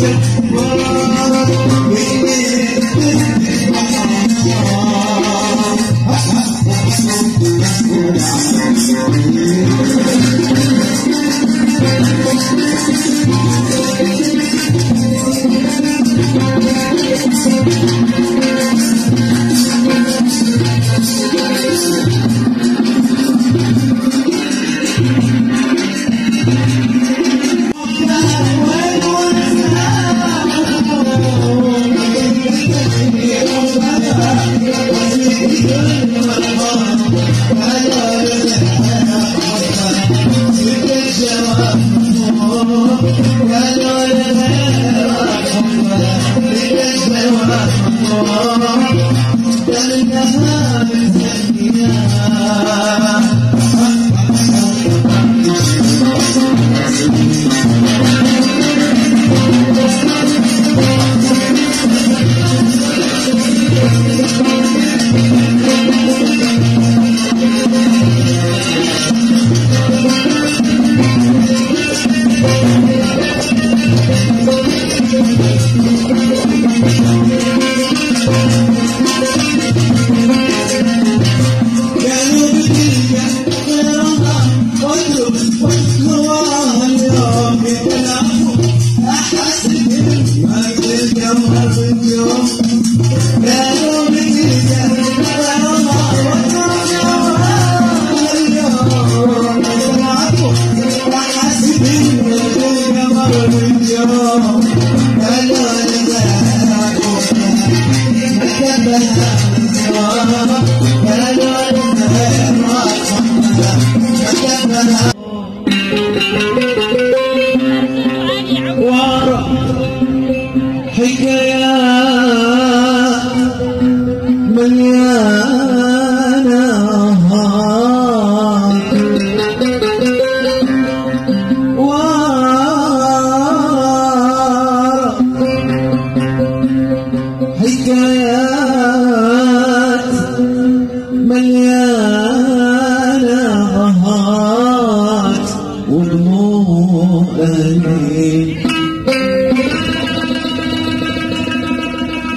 listen. Oh,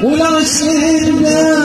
Ulaşır ben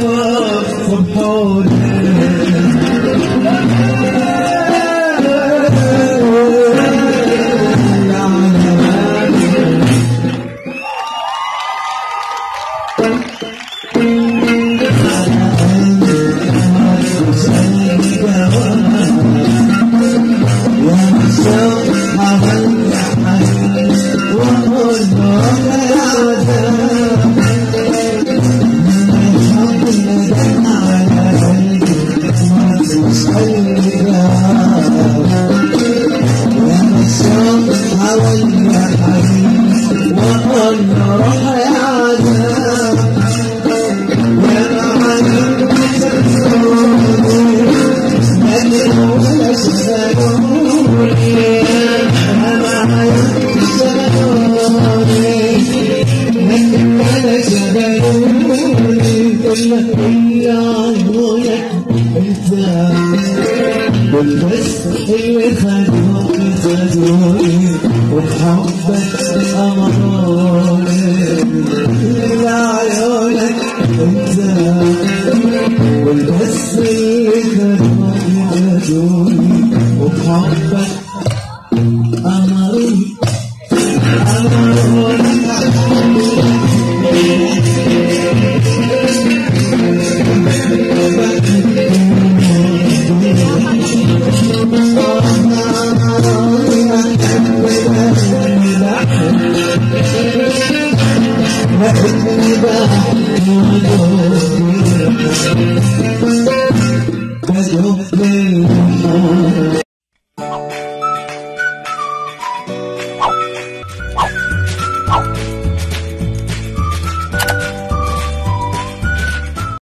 Yeah. يعجبك انت اللي خدوك تدوري انت